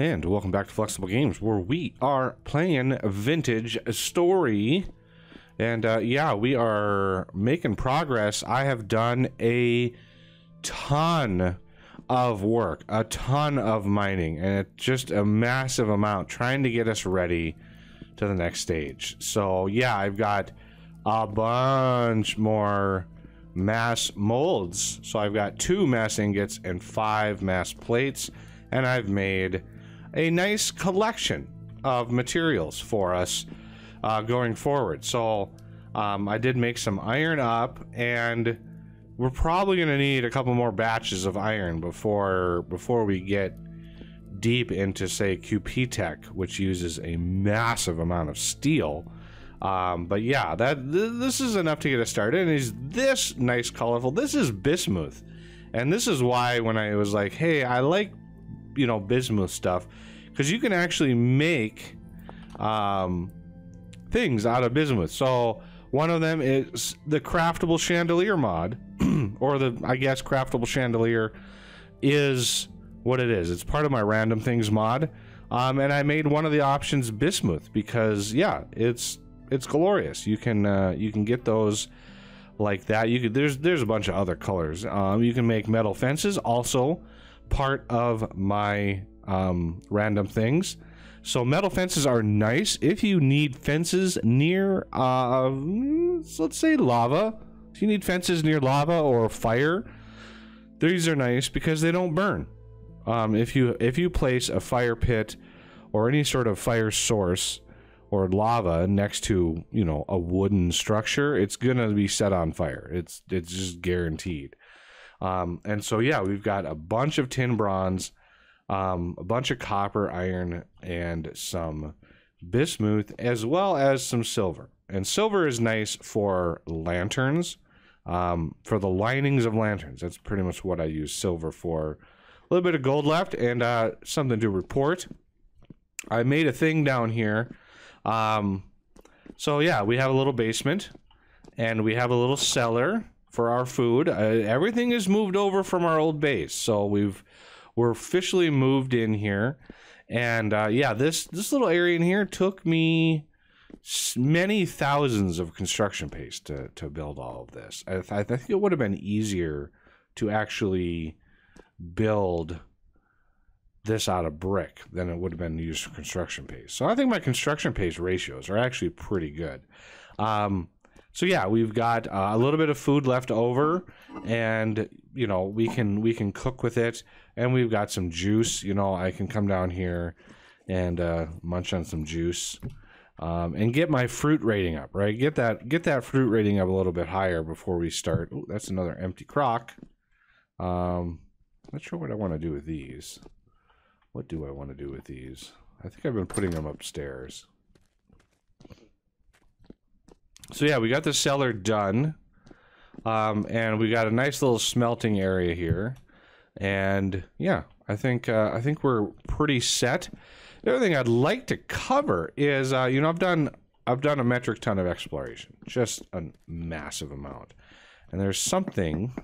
And welcome back to Flexible Games, where we are playing Vintage Story. And uh, yeah, we are making progress. I have done a ton of work, a ton of mining, and it's just a massive amount trying to get us ready to the next stage. So yeah, I've got a bunch more mass molds. So I've got two mass ingots and five mass plates, and I've made a nice collection of materials for us uh, going forward. So um, I did make some iron up, and we're probably going to need a couple more batches of iron before before we get deep into say QP Tech, which uses a massive amount of steel. Um, but yeah, that th this is enough to get us started. And is this nice, colorful? This is bismuth, and this is why when I was like, "Hey, I like you know bismuth stuff," because you can actually make um, things out of bismuth. So one of them is the craftable chandelier mod, or the I guess craftable chandelier is what it is. It's part of my random things mod. Um, and I made one of the options bismuth because yeah, it's it's glorious. You can uh, you can get those like that. You could there's there's a bunch of other colors. Um, you can make metal fences, also part of my um, random things. So metal fences are nice if you need fences near, uh, let's say lava. If you need fences near lava or fire, these are nice because they don't burn. Um, if you if you place a fire pit or any sort of fire source or lava next to you know a wooden structure, it's gonna be set on fire. It's it's just guaranteed. Um, and so yeah, we've got a bunch of tin bronze, um, a bunch of copper, iron, and some bismuth, as well as some silver. And silver is nice for lanterns, um, for the linings of lanterns. That's pretty much what I use silver for. A little bit of gold left and uh, something to report. I made a thing down here um, so yeah, we have a little basement, and we have a little cellar for our food. Uh, everything is moved over from our old base, so we've we're officially moved in here. And uh, yeah, this this little area in here took me many thousands of construction paste to to build all of this. I, th I think it would have been easier to actually build this out of brick than it would have been used for construction paste. So I think my construction paste ratios are actually pretty good. Um, so yeah, we've got uh, a little bit of food left over, and you know we can we can cook with it, and we've got some juice. You know I can come down here and uh, munch on some juice. Um, and get my fruit rating up, right? Get that get that fruit rating up a little bit higher before we start. Ooh, that's another empty crock. Um, not sure what I want to do with these. What do I want to do with these? I think I've been putting them upstairs. So yeah, we got the cellar done. Um, and we got a nice little smelting area here. And yeah, I think uh, I think we're pretty set. The other thing I'd like to cover is, uh, you know, I've done I've done a metric ton of exploration, just a massive amount. And there's something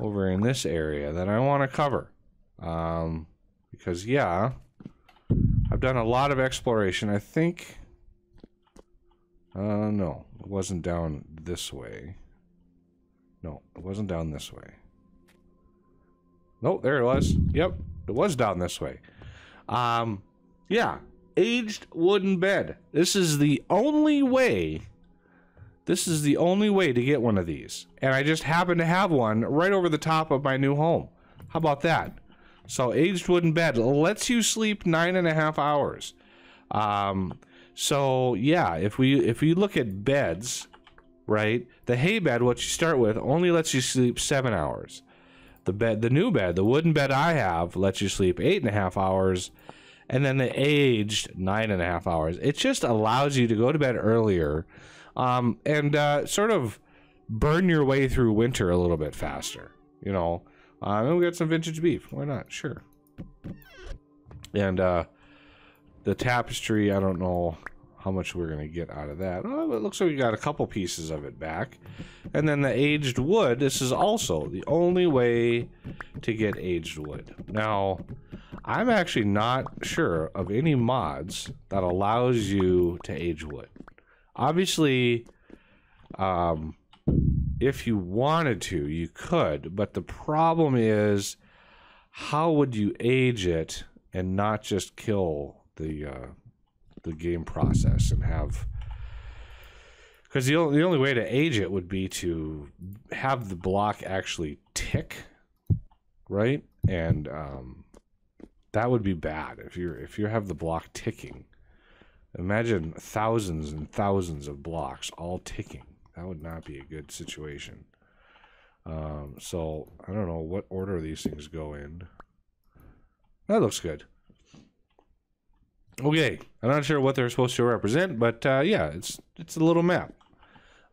over in this area that I want to cover. Um, because, yeah, I've done a lot of exploration. I think... Uh, no, it wasn't down this way. No, it wasn't down this way. No, there it was. Yep, it was down this way. Um, yeah, aged wooden bed. This is the only way. This is the only way to get one of these. And I just happen to have one right over the top of my new home. How about that? So aged wooden bed lets you sleep nine and a half hours. Um, so yeah, if we if we look at beds, right, the hay bed, what you start with, only lets you sleep seven hours. The bed, the new bed, the wooden bed I have, lets you sleep eight and a half hours, and then the aged nine and a half hours. It just allows you to go to bed earlier, um, and uh, sort of burn your way through winter a little bit faster. You know, uh, and we got some vintage beef. Why not? Sure. And uh, the tapestry, I don't know how much we're going to get out of that. Oh, it looks like we got a couple pieces of it back. And then the aged wood, this is also the only way to get aged wood. Now, I'm actually not sure of any mods that allows you to age wood. Obviously, um, if you wanted to, you could, but the problem is how would you age it and not just kill the uh, the game process and have because the, the only way to age it would be to have the block actually tick right? And um, that would be bad if you're if you have the block ticking. Imagine thousands and thousands of blocks all ticking. That would not be a good situation. Um, so i don't know what order these things go in. That looks good Okay, I'm not sure what they're supposed to represent, but uh, yeah, it's it's a little map.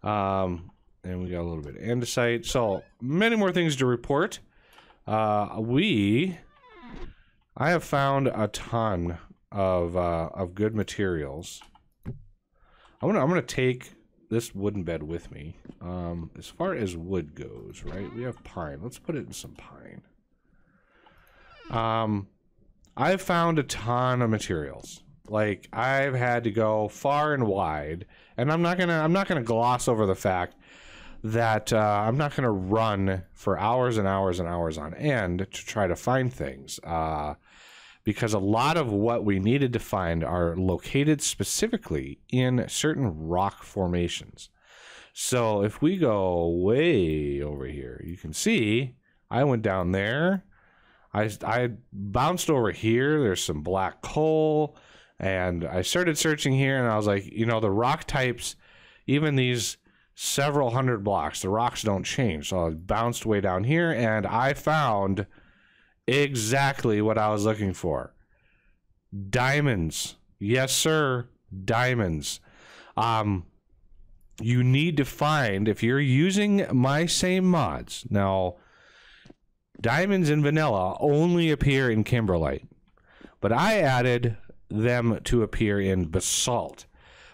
Um, and we got a little bit of andesite. So many more things to report. Uh, we, I have found a ton of uh, of good materials. I'm gonna I'm gonna take this wooden bed with me. Um, as far as wood goes, right? We have pine. Let's put it in some pine. Um, I've found a ton of materials. Like I've had to go far and wide, and I'm not gonna I'm not gonna gloss over the fact that uh, I'm not gonna run for hours and hours and hours on end to try to find things. Uh, because a lot of what we needed to find are located specifically in certain rock formations. So if we go way over here, you can see I went down there I, I bounced over here. There's some black coal. And I started searching here and I was like, you know, the rock types, even these several hundred blocks, the rocks don't change. So I bounced way down here and I found exactly what I was looking for diamonds. Yes, sir. Diamonds. Um, you need to find, if you're using my same mods, now, Diamonds and vanilla only appear in kimberlite, but I added them to appear in basalt.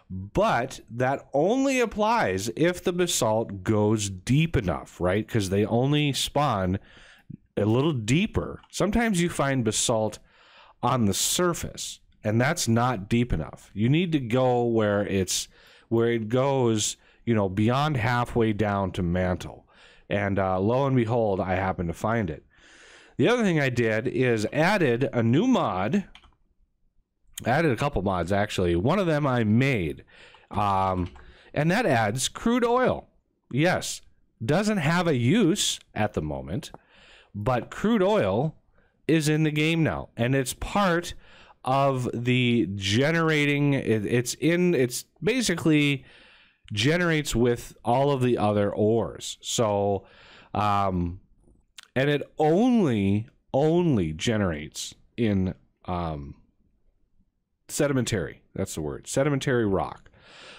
But that only applies if the basalt goes deep enough, right? Because they only spawn a little deeper. Sometimes you find basalt on the surface, and that's not deep enough. You need to go where it's where it goes, you know, beyond halfway down to mantle. And uh, lo and behold, I happened to find it. The other thing I did is added a new mod. added a couple mods actually. One of them I made, um, and that adds crude oil. Yes, doesn't have a use at the moment, but crude oil is in the game now, and it's part of the generating. It, it's in. It's basically generates with all of the other ores. So, um, and it only only generates in um, sedimentary. That's the word, sedimentary rock.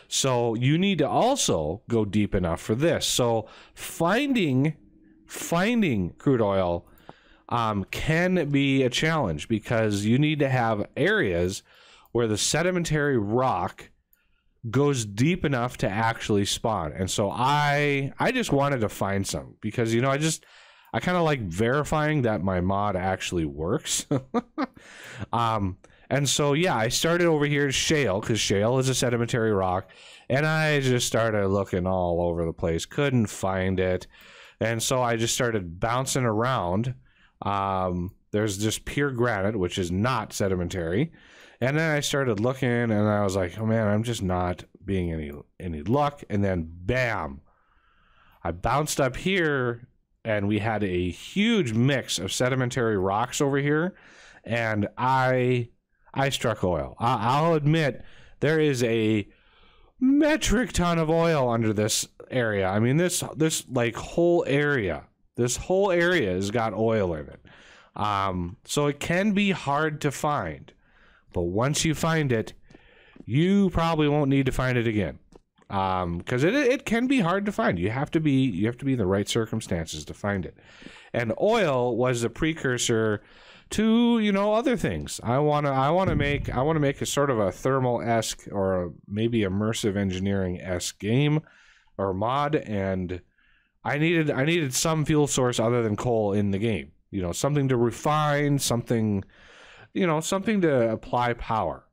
So you need to also go deep enough for this. So finding finding crude oil um, can be a challenge because you need to have areas where the sedimentary rock goes deep enough to actually spawn. And so I I just wanted to find some because you know I just I kind of like verifying that my mod actually works. um and so yeah, I started over here shale cuz shale is a sedimentary rock and I just started looking all over the place, couldn't find it. And so I just started bouncing around. Um there's just pure granite which is not sedimentary and then I started looking and I was like, oh man, I'm just not being any any luck. And then bam, I bounced up here and we had a huge mix of sedimentary rocks over here. And I I struck oil. I, I'll admit there is a metric ton of oil under this area. I mean this this like whole area. This whole area has got oil in it. Um, so it can be hard to find. But once you find it, you probably won't need to find it again. Um, because it it can be hard to find. You have to be you have to be in the right circumstances to find it. And oil was the precursor to you know other things. I wanna I wanna make I wanna make a sort of a thermal esque or a, maybe immersive engineering esque game or mod, and I needed I needed some fuel source other than coal in the game. You know, something to refine, something, you know, something to apply power,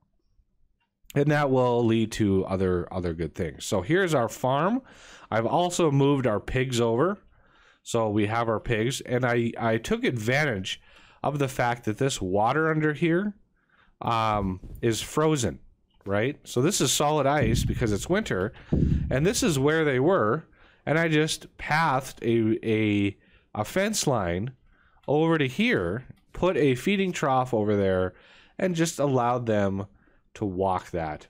and that will lead to other other good things. So here's our farm. I've also moved our pigs over, so we have our pigs, and I I took advantage of the fact that this water under here um, is frozen, right? So this is solid ice because it's winter, and this is where they were, and I just pathed a a, a fence line over to here, put a feeding trough over there, and just allowed them to walk that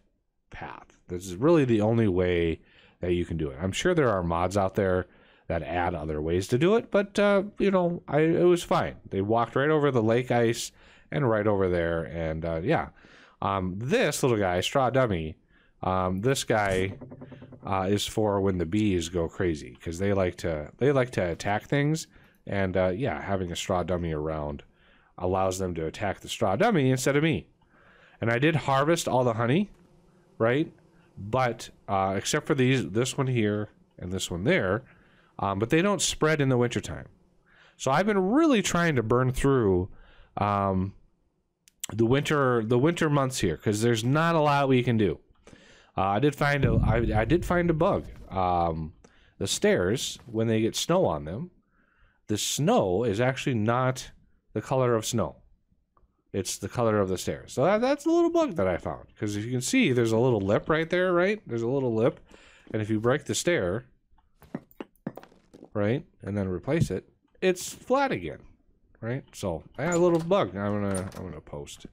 path. This is really the only way that you can do it. I'm sure there are mods out there that add other ways to do it, but uh, you know, I it was fine. They walked right over the lake ice and right over there, and uh, yeah, um, this little guy, straw dummy, um, this guy uh, is for when the bees go crazy because they like to they like to attack things, and uh, yeah, having a straw dummy around allows them to attack the straw dummy instead of me. And I did harvest all the honey, right? But uh, except for these, this one here and this one there, um, but they don't spread in the wintertime. So I've been really trying to burn through um, the winter the winter months here because there's not a lot we can do. Uh, I did find a I, I did find a bug. Um, the stairs when they get snow on them, the snow is actually not the color of snow. It's the color of the stairs. So that, that's a little bug that I found because if you can see, there's a little lip right there, right? There's a little lip, and if you break the stair, right, and then replace it, it's flat again, right? So I had a little bug. I'm gonna I'm gonna post.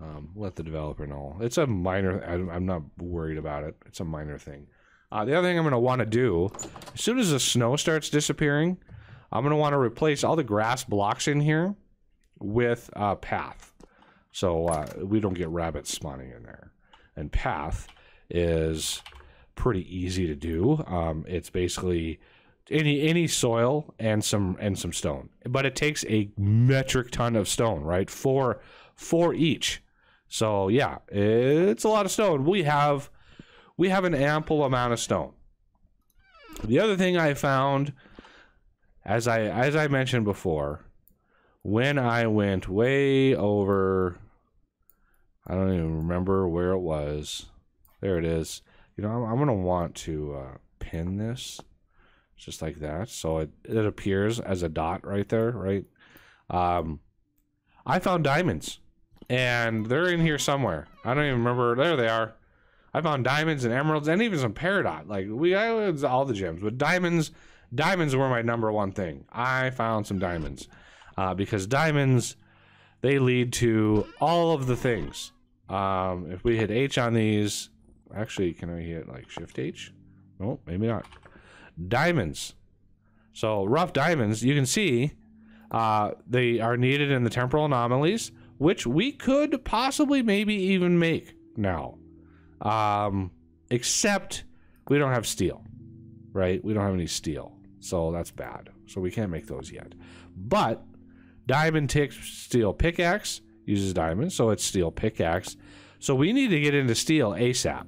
Um, let the developer know. It's a minor. I'm, I'm not worried about it. It's a minor thing. Uh, the other thing I'm gonna want to do, as soon as the snow starts disappearing, I'm gonna want to replace all the grass blocks in here with uh, path, so uh, we don't get rabbits spawning in there. And path is pretty easy to do. Um, it's basically any any soil and some and some stone, but it takes a metric ton of stone, right? Four four each. So yeah, it's a lot of stone. We have we have an ample amount of stone. The other thing I found, as I as I mentioned before, when I went way over, I don't even remember where it was. There it is. You know, I'm, I'm gonna want to uh, pin this just like that. So it, it appears as a dot right there, right? Um, I found diamonds, and they're in here somewhere. I don't even remember. There they are. I found diamonds and emeralds, and even some peridot. Like we, I all the gems, but diamonds, diamonds were my number one thing. I found some diamonds, uh, because diamonds, they lead to all of the things. Um, if we hit H on these, actually, can I hit like Shift H? No, maybe not diamonds. So rough diamonds, you can see uh, they are needed in the temporal anomalies, which we could possibly maybe even make now. Um, except we don't have steel, right? We don't have any steel. So that's bad. So we can't make those yet. But diamond tick steel pickaxe uses diamonds, so it's steel pickaxe. So we need to get into steel ASAP.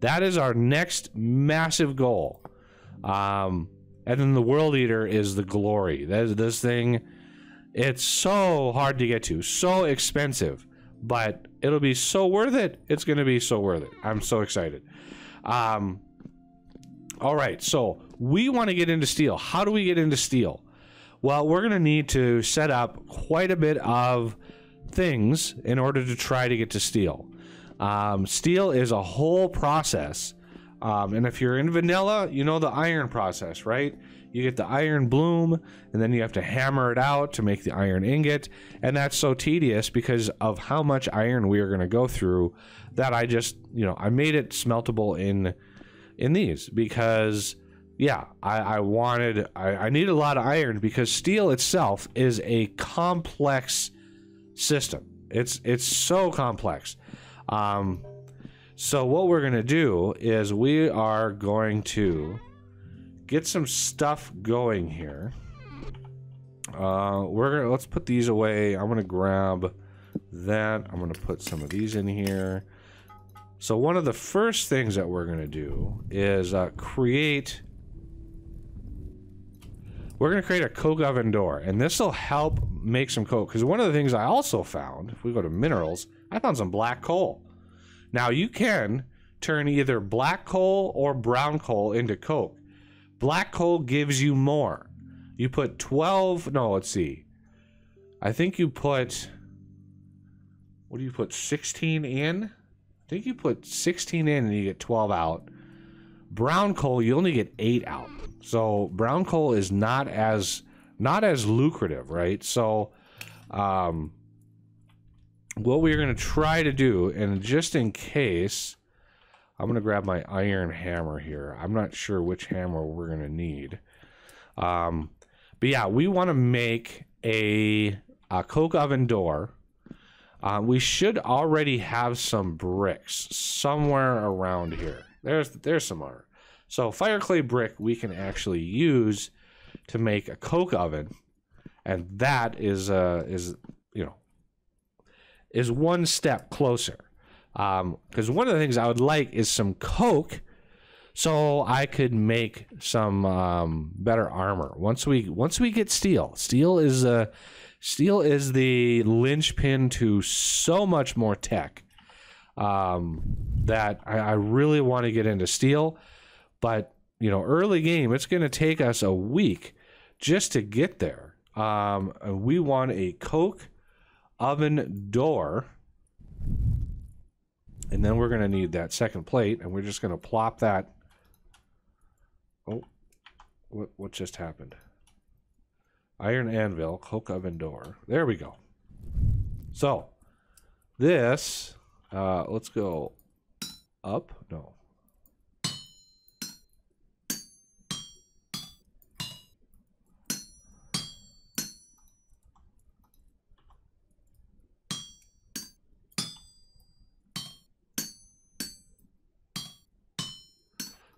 That is our next massive goal. Um, and then the World Eater is the glory. That is this thing. It's so hard to get to, so expensive, but it'll be so worth it. It's going to be so worth it. I'm so excited. Um, all right, so we want to get into steel. How do we get into steel? Well, we're going to need to set up quite a bit of things in order to try to get to steel. Um, steel is a whole process um, and if you're in vanilla, you know the iron process, right? You get the iron bloom, and then you have to hammer it out to make the iron ingot. And that's so tedious because of how much iron we are going to go through that I just, you know, I made it smeltable in in these because yeah, I, I wanted I, I need a lot of iron because steel itself is a complex system. It's it's so complex. Um, so what we're going to do is we are going to get some stuff going here. Uh, we're gonna let's put these away. I'm gonna grab that. I'm gonna put some of these in here. So one of the first things that we're gonna do is uh, create. We're gonna create a coke oven door, and this will help make some coke. Because one of the things I also found, if we go to minerals, I found some black coal. Now you can turn either black coal or brown coal into coke. Black coal gives you more. You put 12, no, let's see. I think you put, what do you put, 16 in? I think you put 16 in and you get 12 out. Brown coal, you only get 8 out. So brown coal is not as, not as lucrative, right? So, um, what we're going to try to do, and just in case, I'm going to grab my iron hammer here. I'm not sure which hammer we're going to need. Um, but yeah, we want to make a, a coke oven door. Uh, we should already have some bricks somewhere around here. There's there's some more. So fire clay brick we can actually use to make a coke oven, and that is uh is you know is one step closer. Because um, one of the things I would like is some coke so I could make some um, better armor. Once we once we get steel, steel is uh, steel is the linchpin to so much more tech. Um, that I, I really want to get into steel, but you know, early game, it's going to take us a week just to get there. Um, we want a coke oven door and then we're going to need that second plate and we're just going to plop that Oh, what what just happened? Iron anvil, coke oven door. There we go. So, this, uh, let's go up. No.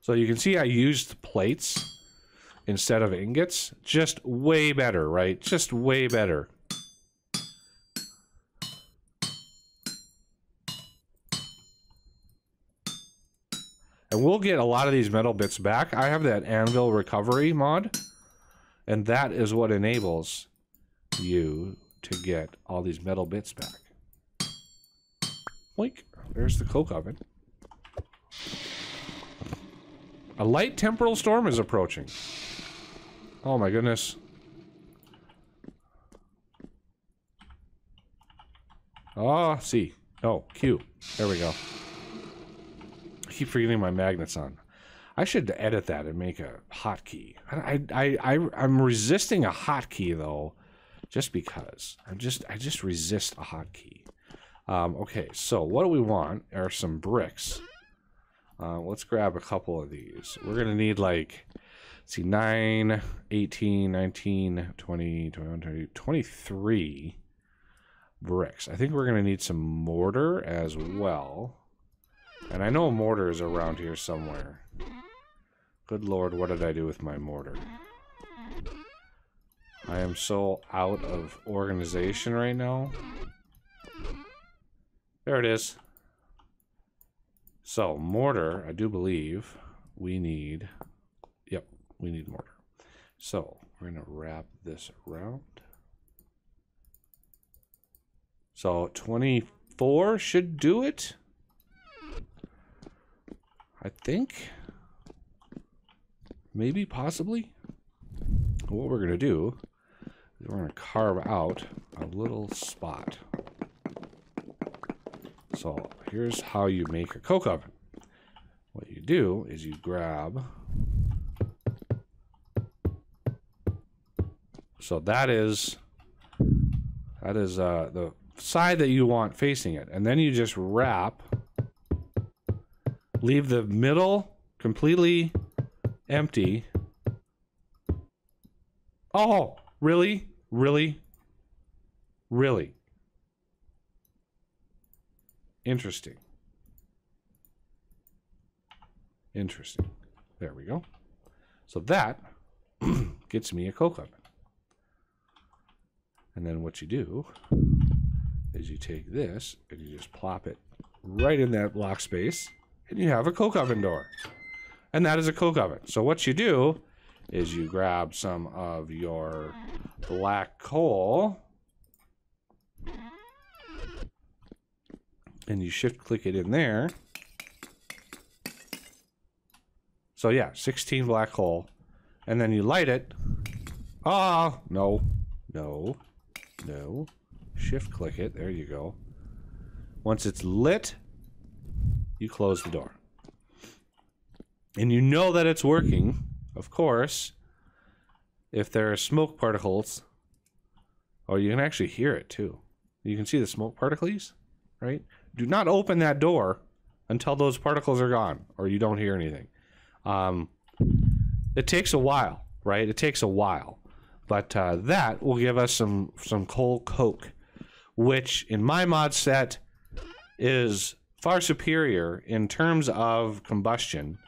So you can see I used plates instead of ingots. Just way better, right? Just way better. And we'll get a lot of these metal bits back. I have that anvil recovery mod. And that is what enables you to get all these metal bits back. Like, There's the coke oven. A light temporal storm is approaching. Oh my goodness. Ah, C. Oh, Q. There we go. I keep forgetting my magnets on. I should edit that and make a hotkey. I, I, I, I'm resisting a hotkey though, just because. I'm just, I just resist a hotkey. Um, okay, so what do we want are some bricks. Uh, let's grab a couple of these. We're going to need like, see, 9, 18, 19, 20, 21, 22, 23 bricks. I think we're going to need some mortar as well. And I know mortar is around here somewhere. Good lord, what did I do with my mortar? I am so out of organization right now. There it is. So, mortar, I do believe we need, yep, we need mortar. So, we're going to wrap this around. So, 24 should do it. I think. Maybe, possibly. What we're going to do is we're going to carve out a little spot. So here's how you make a coke oven. What you do is you grab. So that is that is uh, the side that you want facing it, and then you just wrap. Leave the middle completely empty. Oh, really? Really? Really? Interesting. Interesting. There we go. So that gets me a coke oven. And then what you do is you take this and you just plop it right in that lock space and you have a coke oven door. And that is a coke oven. So what you do is you grab some of your black coal and you shift click it in there. So yeah, 16 black coal. And then you light it. Ah, no, no, no. Shift click it. There you go. Once it's lit, you close the door. And you know that it's working, of course, if there are smoke particles. Oh, you can actually hear it too. You can see the smoke particles, right? Do not open that door until those particles are gone or you don't hear anything. Um, it takes a while, right? It takes a while. But uh, that will give us some, some coal coke, which in my mod set is far superior in terms of combustion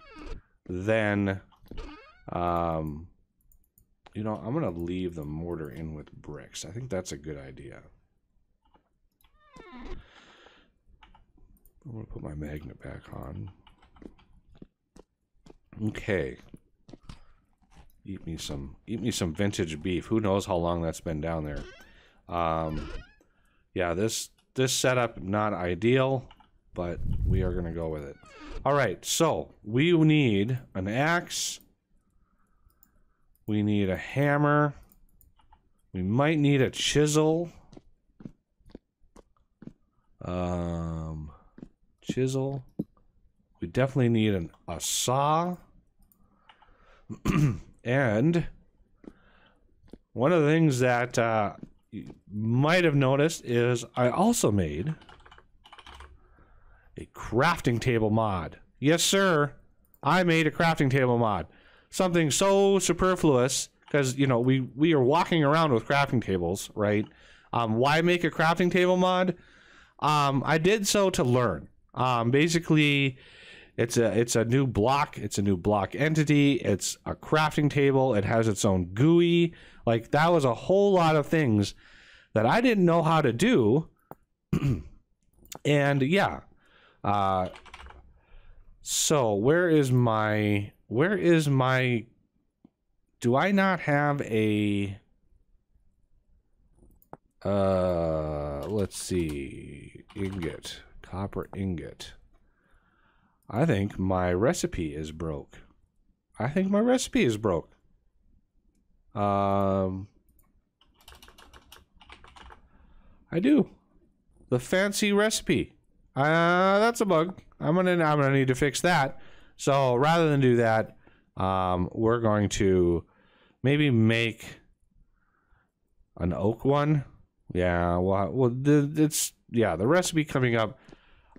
than um, you know, I'm going to leave the mortar in with bricks. I think that's a good idea. I'm going to put my magnet back on. Okay. Eat me some eat me some vintage beef. Who knows how long that's been down there. Um yeah, this this setup not ideal, but we are going to go with it. All right. So, we need an axe. We need a hammer. We might need a chisel. Um chisel. We definitely need an, a saw. and one of the things that uh, you might have noticed is I also made a crafting table mod. Yes, sir. I made a crafting table mod. Something so superfluous because you know we we are walking around with crafting tables, right? Um, why make a crafting table mod? Um, I did so to learn. Um, basically, it's a it's a new block. It's a new block entity. It's a crafting table. It has its own GUI. Like that was a whole lot of things that I didn't know how to do. and yeah. Uh, so where is my where is my do I not have a uh let's see ingot copper ingot. I think my recipe is broke. I think my recipe is broke. Um, I do. The fancy recipe. Uh, that's a bug. I'm gonna I'm gonna need to fix that. So rather than do that, um, we're going to maybe make an oak one. Yeah, well, well, the, it's yeah, the recipe coming up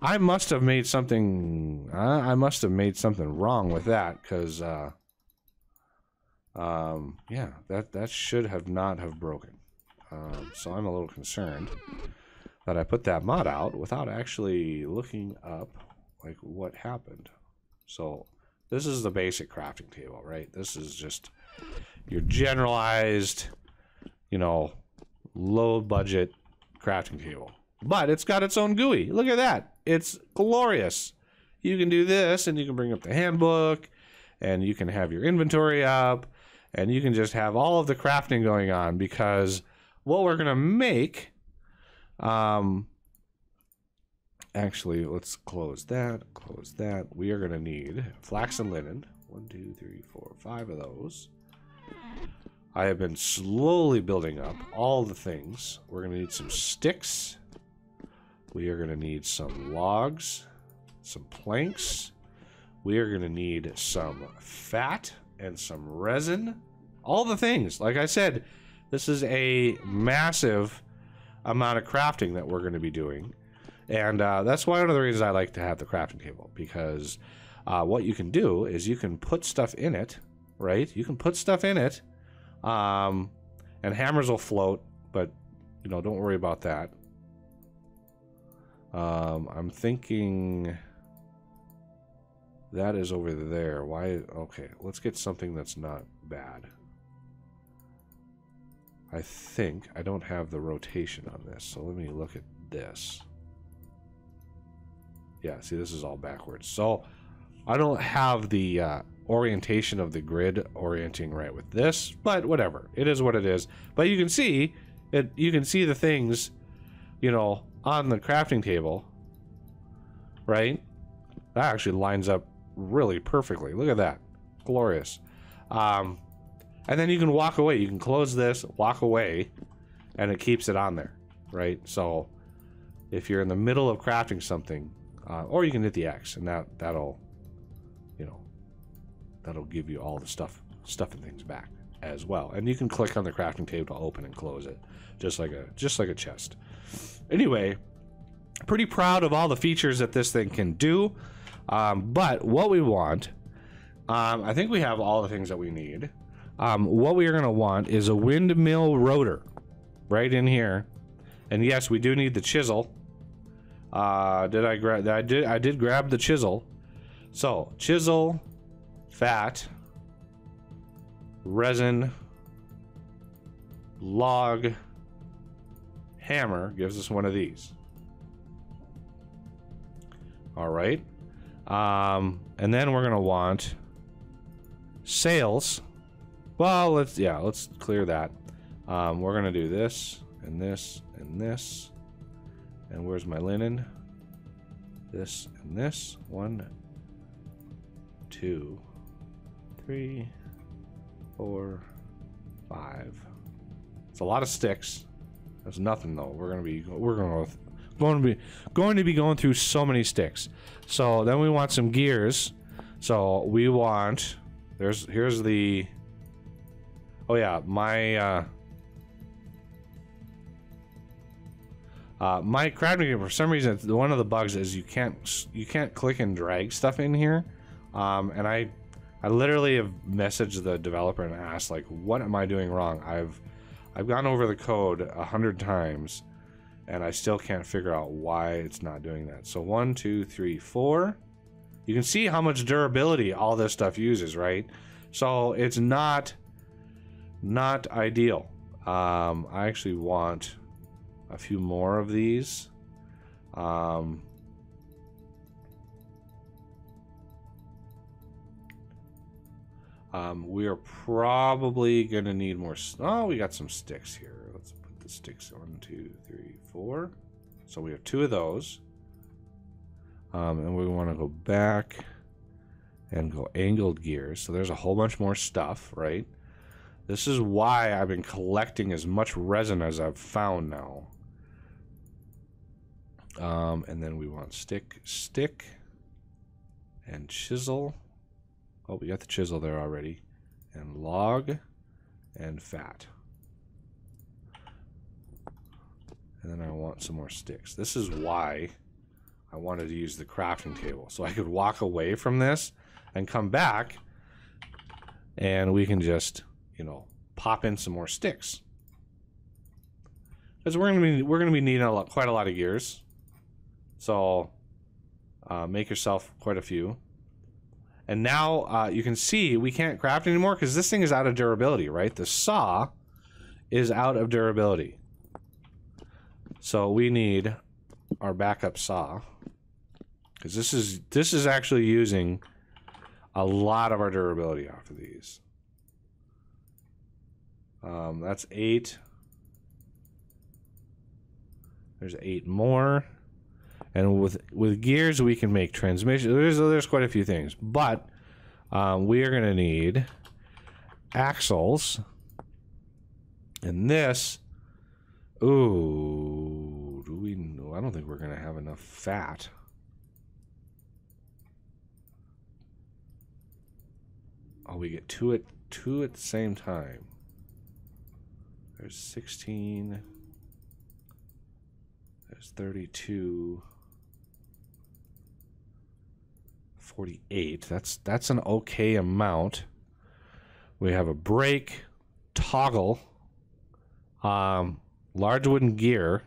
I must have made something. Uh, I must have made something wrong with that because, uh, um, yeah, that that should have not have broken. Um, so I'm a little concerned that I put that mod out without actually looking up like what happened. So this is the basic crafting table, right? This is just your generalized, you know, low budget crafting table. But it's got its own GUI. Look at that. It's glorious. You can do this and you can bring up the handbook and you can have your inventory up and you can just have all of the crafting going on because what we're going to make um actually let's close that close that we are going to need flax and linen one two three four five of those i have been slowly building up all the things we're going to need some sticks we are going to need some logs, some planks. We are going to need some fat and some resin. All the things. Like I said, this is a massive amount of crafting that we're going to be doing. And uh, that's why one of the reasons I like to have the crafting table because uh, what you can do is you can put stuff in it, right? You can put stuff in it, um, and hammers will float, but you know, don't worry about that. Um, I'm thinking that is over there. Why? Okay, let's get something that's not bad. I think I don't have the rotation on this, so let me look at this. Yeah, see, this is all backwards. So I don't have the uh, orientation of the grid orienting right with this, but whatever. It is what it is. But you can see it. You can see the things, you know, on the crafting table, right? That actually lines up really perfectly. Look at that, glorious. Um, and then you can walk away. You can close this, walk away, and it keeps it on there, right? So if you're in the middle of crafting something, uh, or you can hit the X, and that that'll, you know, that'll give you all the stuff, stuff and things back as well. And you can click on the crafting table to open and close it, just like a just like a chest. Anyway, pretty proud of all the features that this thing can do. Um, but what we want, um, I think we have all the things that we need. Um, what we are going to want is a windmill rotor right in here. And yes, we do need the chisel. Uh, did I grab? I did. I did grab the chisel. So chisel, fat, resin, log, hammer gives us one of these. All right. Um, and then we're gonna want sails. Well, let's yeah, let's clear that. Um, we're gonna do this and this and this. And where's my linen? This and this. One, two, three, four, five. It's a lot of sticks. That's nothing though. We're gonna be we're gonna going to be going to be going through so many sticks. So then we want some gears. So we want there's here's the oh yeah my uh, uh, my crafting for some reason one of the bugs is you can't you can't click and drag stuff in here, um, and I I literally have messaged the developer and asked like what am I doing wrong? I've I've gone over the code a hundred times and I still can't figure out why it's not doing that. So one, two, three, four. You can see how much durability all this stuff uses, right? So it's not not ideal. Um, I actually want a few more of these. Um, um, we are probably gonna need more. Oh, we got some sticks here. Let's put the sticks. One, two, three, four. So we have two of those. Um, and we want to go back and go angled gears. So there's a whole bunch more stuff, right? This is why I've been collecting as much resin as I've found now. Um, and then we want stick, stick, and chisel. Oh, we got the chisel there already. And log, and fat. And then I want some more sticks. This is why I wanted to use the crafting table. So I could walk away from this and come back and we can just, you know, pop in some more sticks. Because we're gonna be we're gonna be needing a lot, quite a lot of gears. So uh, make yourself quite a few. And now uh, you can see we can't craft anymore because this thing is out of durability, right? The saw is out of durability. So we need our backup saw because this is this is actually using a lot of our durability off of these. Um, that's eight. There's eight more, and with with gears we can make transmission. There's there's quite a few things, but um, we are going to need axles, and this Ooh, do we know? I don't think we're going to have enough fat. Oh, we get two at two at the same time. There's 16. There's 32. 48. That's that's an okay amount. We have a brake toggle. Um large wooden gear,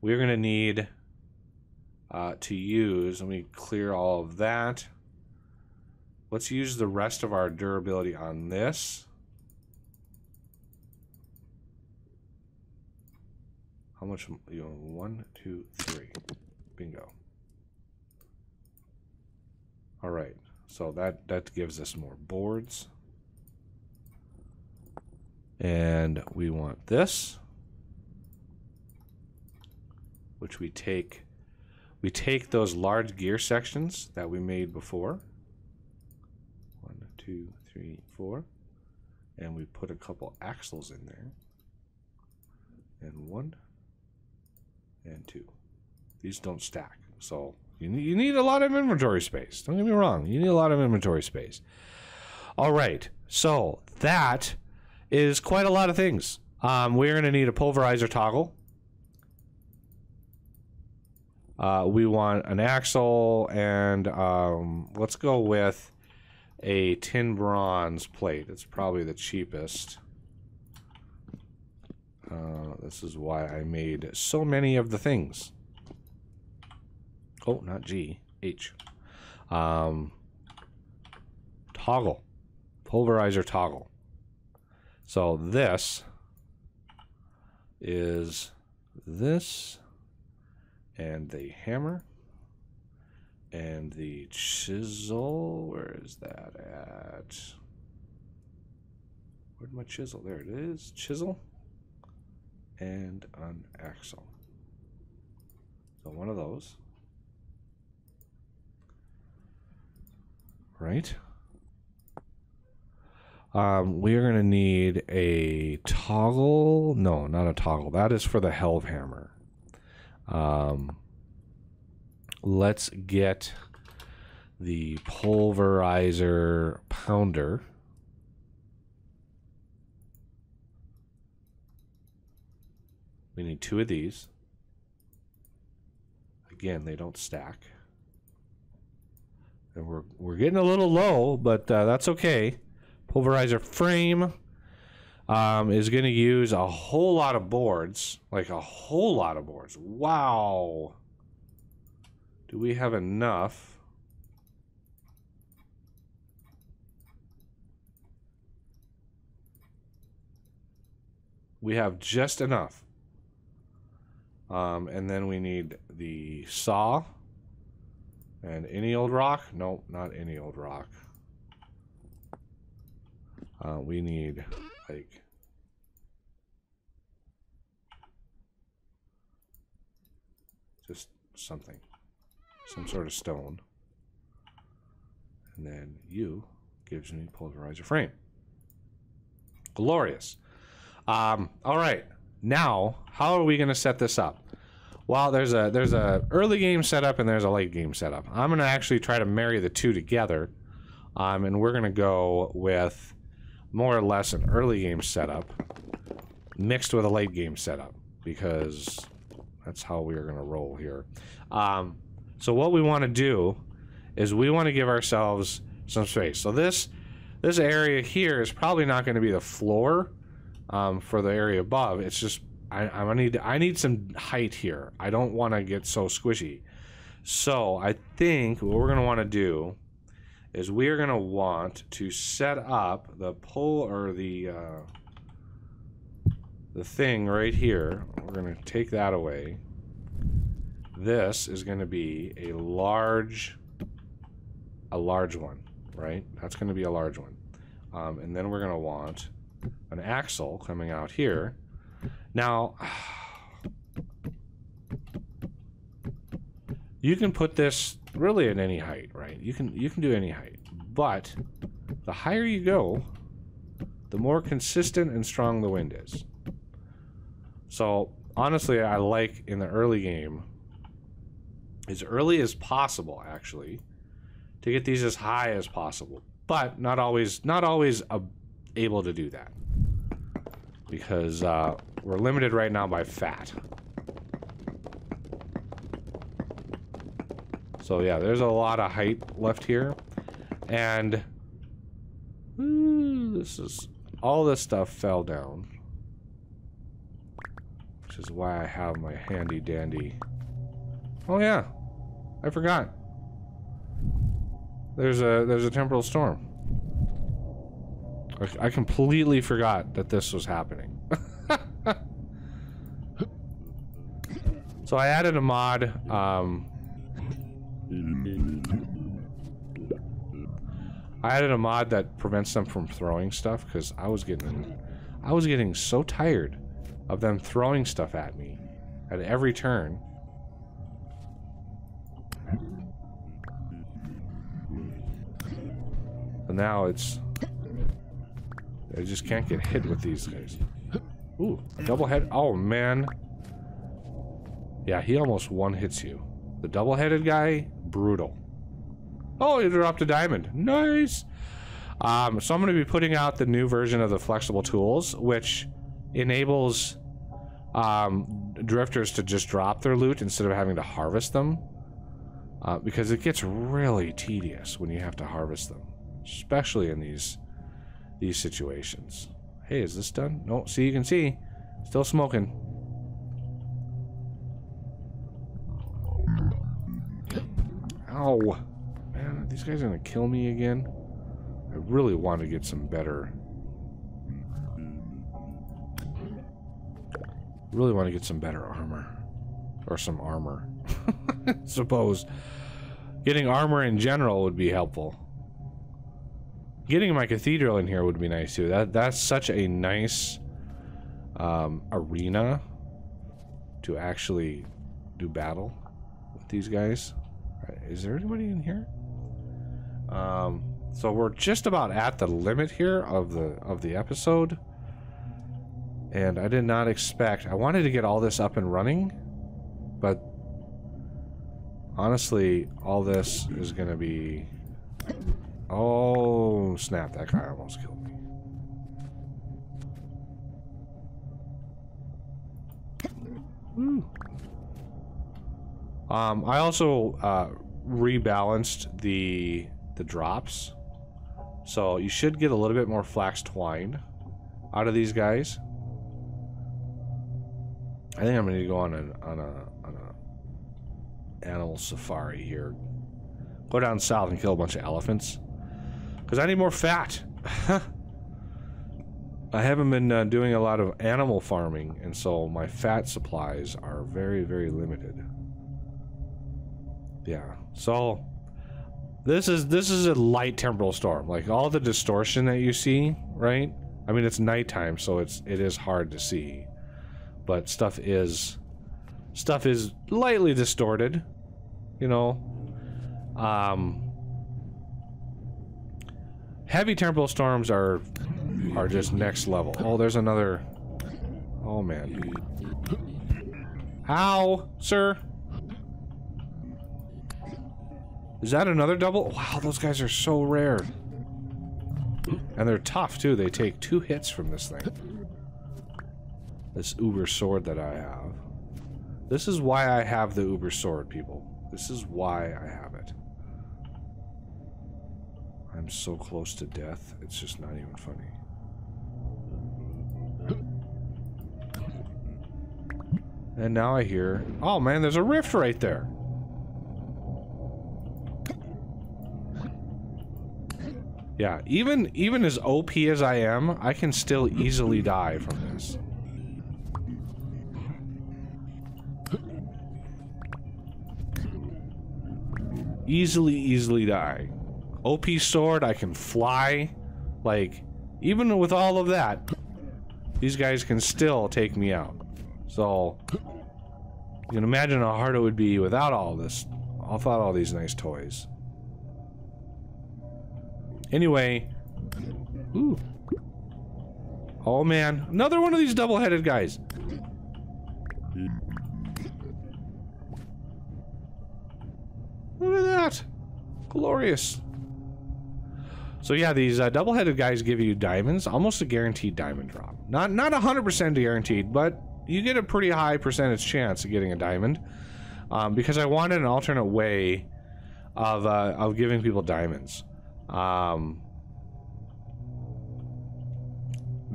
we're going to need uh, to use, let me clear all of that. Let's use the rest of our durability on this. How much? You know, one, two, three. Bingo. All right. So that that gives us more boards. And we want this, which we take we take those large gear sections that we made before. One, two, three, four. And we put a couple axles in there. And one and two. These don't stack. So you need, you need a lot of inventory space. Don't get me wrong. You need a lot of inventory space. All right. So that is quite a lot of things. Um, we're going to need a pulverizer toggle. Uh, we want an axle and um, let's go with a tin bronze plate. It's probably the cheapest. Uh, this is why I made so many of the things. Oh, not G, H. Um, toggle, pulverizer toggle. So this is this and the hammer and the chisel. Where is that at? Where'd my chisel? There it is. Chisel and an axle. So one of those. Right? Um, we are going to need a toggle. No, not a toggle. That is for the Helve hammer. Um, let's get the pulverizer pounder. We need two of these. Again, they don't stack. And we're, we're getting a little low, but uh, that's okay. Pulverizer frame um, is going to use a whole lot of boards. Like a whole lot of boards. Wow. Do we have enough? We have just enough. Um, and then we need the saw. And any old rock? Nope, not any old rock. Uh, we need, like... Just something. Some sort of stone. And then you gives me pulverizer frame. Glorious. Um, all right. Now, how are we going to set this up? Well, there's a there's a early game setup and there's a late game setup. I'm going to actually try to marry the two together, um, and we're going to go with more or less an early game setup mixed with a late game setup because that's how we are going to roll here. Um, so what we want to do is we want to give ourselves some space. So this this area here is probably not going to be the floor um, for the area above. It's just I, I need I need some height here. I don't want to get so squishy. So I think what we're going to want to do is we are going to want to set up the pull or the uh, the thing right here. We're going to take that away. This is going to be a large a large one, right? That's going to be a large one. Um, and then we're going to want an axle coming out here. Now, you can put this really at any height, right? You can you can do any height, but the higher you go, the more consistent and strong the wind is. So honestly, I like in the early game, as early as possible, actually, to get these as high as possible, but not always not always uh, able to do that because uh, we're limited right now by fat. So yeah, there's a lot of height left here. And ooh, this is all this stuff fell down. Which is why I have my handy dandy. Oh yeah. I forgot. There's a there's a temporal storm. I, completely forgot that this was happening. So I added a mod. Um, I added a mod that prevents them from throwing stuff because I was getting, I was getting so tired of them throwing stuff at me at every turn. And now it's, I just can't get hit with these guys. Ooh, double head. Oh man. Yeah, he almost one hits you. The double-headed guy, brutal. Oh, he dropped a diamond. Nice. Um, so I'm going to be putting out the new version of the flexible tools, which enables um, drifters to just drop their loot instead of having to harvest them. Uh, because it gets really tedious when you have to harvest them, especially in these these situations. Hey, is this done? No, see, you can see. Still smoking. Ow. Man, these guys are gonna kill me again. I really want to get some better... Really want to get some better armor. Or some armor. Suppose. Getting armor in general would be helpful. Getting my cathedral in here would be nice too. That That's such a nice um, arena to actually do battle with these guys. Is there anybody in here? Um, so we're just about at the limit here of the of the episode. And I did not expect I wanted to get all this up and running, but honestly, all this is gonna be Oh snap, that guy almost killed me. Woo. Um, I also uh, rebalanced the the drops, so you should get a little bit more flax twine out of these guys. I think I'm need to go on an on a on a animal safari here. Go down south and kill a bunch of elephants, because I need more fat. I haven't been uh, doing a lot of animal farming, and so my fat supplies are very, very limited. Yeah. So this is this is a light temporal storm. Like all the distortion that you see, right? I mean, it's nighttime, so it's it is hard to see, but stuff is stuff is lightly distorted. You know, um, heavy temporal storms are are just next level. Oh, there's another. Oh man. How, sir? Is that another double? Wow, those guys are so rare. And they're tough, too. They take two hits from this thing. This Uber sword that I have. This is why I have the Uber sword, people. This is why I have it. I'm so close to death, it's just not even funny. And now I hear... Oh man, there's a rift right there. Yeah, even even as OP as I am, I can still easily die from this. Easily, easily die. OP sword, I can fly. Like, even with all of that, these guys can still take me out. So, you can imagine how hard it would be without all this, without all these nice toys. Anyway. Ooh. Oh man, another one of these double-headed guys. Look at that. Glorious. So yeah, these uh, double-headed guys give you diamonds, almost a guaranteed diamond drop. Not not 100% guaranteed, but you get a pretty high percentage chance of getting a diamond. Um, because I wanted an alternate way of, uh, of giving people diamonds. Um,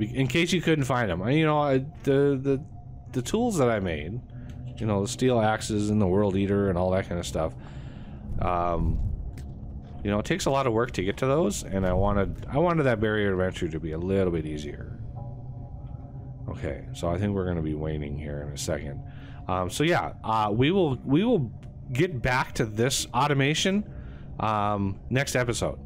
in case you couldn't find them, you know, I, the the the tools that I made, you know, the steel axes and the world eater and all that kind of stuff. Um, you know, it takes a lot of work to get to those, and I wanted I wanted that barrier adventure to be a little bit easier. Okay, so I think we're going to be waning here in a second. Um, so yeah, uh, we will we will get back to this automation um, next episode,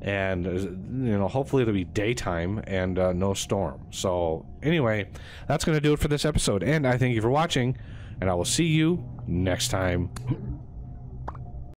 and uh, you know hopefully it'll be daytime and uh, no storm. So anyway, that's gonna do it for this episode, and I thank you for watching, and I will see you next time.